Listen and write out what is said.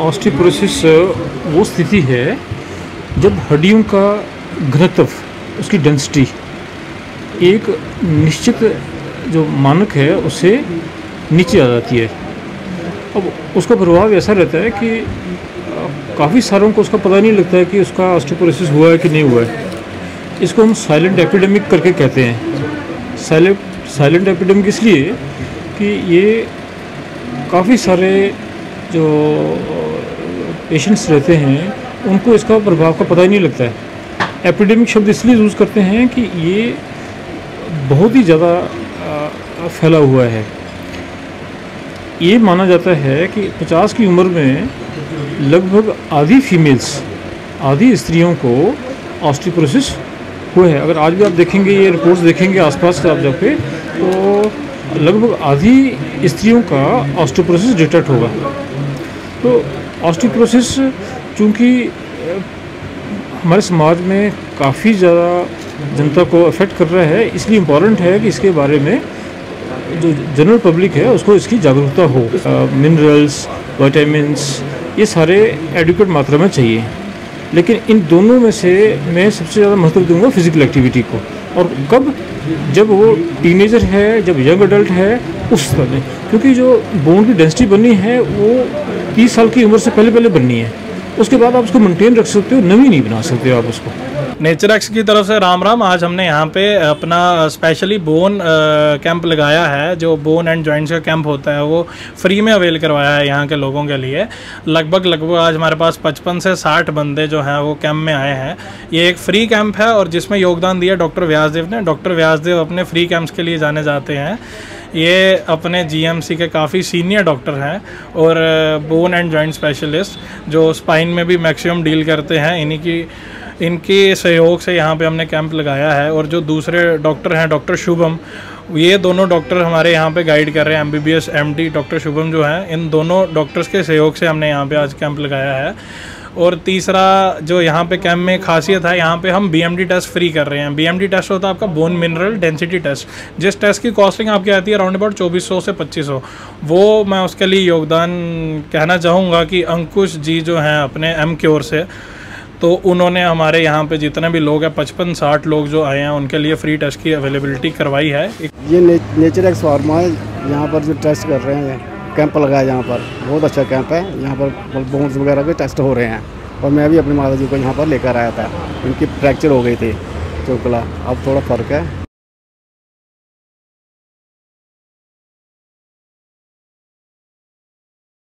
Osteoporosis वो स्थिति है जब हड्डियों का घनत्व, उसकी डेंसिटी एक निश्चित जो मानक है उससे नीचे आ जाती है। अब उसका प्रभाव ऐसा रहता है कि काफ़ी सारों को उसका पता नहीं लगता है कि उसका ऑस्टियोपोरोसिस हुआ है कि नहीं हुआ है। इसको हम साइलेंट एपिडेमिक करके कहते हैं। साइलेंट साइलेंट एपिडेमिक इसलिए कि ये काफ़ी सारे जो पेशेंट्स रहते हैं, उनको इसका प्रभाव का पता ही नहीं लगता है। एपिडेमिक शब्द इसलिए यूज़ करते हैं कि ये बहुत ही ज़्यादा फैला हुआ है। ये माना जाता है कि 50 की उम्र में लगभग आधी फीमेल्स आधी स्त्रियों को ऑस्टियोपोरोसिस हुए हैं। अगर आज भी आप देखेंगे, ये रिपोर्ट्स देखेंगे आसपास के आप जाके तो लगभग आधी स्त्रियों का ऑस्टियोपोरोसिस डिटेक्ट होगा। तो ऑस्टियोपोरोसिस चूँकि हमारे समाज में काफ़ी ज़्यादा जनता को अफेक्ट कर रहा है, इसलिए इंपॉर्टेंट है कि इसके बारे में जो जनरल पब्लिक है, उसको इसकी जागरूकता हो। मिनरल्स वाइटामस ये सारे एडुकेट मात्रा में चाहिए। लेकिन इन दोनों में से मैं सबसे ज़्यादा महत्व दूँगा फ़िज़िकल एक्टिविटी को। और कब? जब वो टीनेजर है, जब यंग अडल्ट है, उस समय। क्योंकि जो बोन की डेंसिटी बननी है, वो तीस साल की उम्र से पहले पहले बननी है। उसके बाद आप उसको मेंटेन रख सकते हो नवी नहीं बना सकते हो आप उसको। नेचर एक्स की तरफ़ से राम राम, आज हमने यहाँ पे अपना स्पेशली बोन कैंप लगाया है, जो बोन एंड जॉइंट्स का कैंप होता है, वो फ्री में अवेल करवाया है यहाँ के लोगों के लिए। लगभग लगभग आज हमारे पास 55 से 60 बंदे जो हैं, वो कैंप में आए हैं। ये एक फ्री कैंप है और जिसमें योगदान दिया डॉक्टर व्यासदेव ने। डॉक्टर व्यासदेव अपने फ्री कैंप्स के लिए जाने जाते हैं। ये अपने जीएमसी के काफ़ी सीनियर डॉक्टर हैं और बोन एंड जॉइंट स्पेशलिस्ट जो स्पाइन में भी मैक्सिमम डील करते हैं। इन्हीं की इनके सहयोग से यहाँ पे हमने कैंप लगाया है और जो दूसरे डॉक्टर हैं, डॉक्टर शुभम, ये दोनों डॉक्टर हमारे यहाँ पे गाइड कर रहे हैं M B B S M D doctor Shubham जो हैं, इन दोनों डॉक्टर्स के सहयोग से हमने यहाँ पे आज कैंप लगाया है। और तीसरा जो यहाँ पे कैंप में खासियत है, यहाँ पे हम BMD टेस्ट फ्री कर रहे हैं। BMD टेस्ट होता है आपका बोन मिनरल डेंसिटी टेस्ट जिस टेस्ट की कॉस्टिंग आपकी आती है अराउंड अबाउट चौबीस सौ पच्चीस। वो मैं उसके लिए योगदान कहना चाहूँगा कि अंकुश जी जो हैं अपने एम क्योर से तो उन्होंने हमारे यहाँ पे जितने भी लोग हैं पचपन साठ लोग जो आए हैं उनके लिए फ्री टेस्ट की अवेलेबिलिटी करवाई है। ये ने, नेचर एक्स फार्मा है यहाँ पर जो टेस्ट कर रहे हैं कैंप लगाया यहाँ पर। बहुत अच्छा कैंप है यहाँ पर बोन्स वगैरह के टेस्ट हो रहे हैं। और मैं भी अपनी माता जी को यहाँ पर लेकर आया था उनकी फ्रैक्चर हो गई थी चौकला। अब थोड़ा फ़र्क है।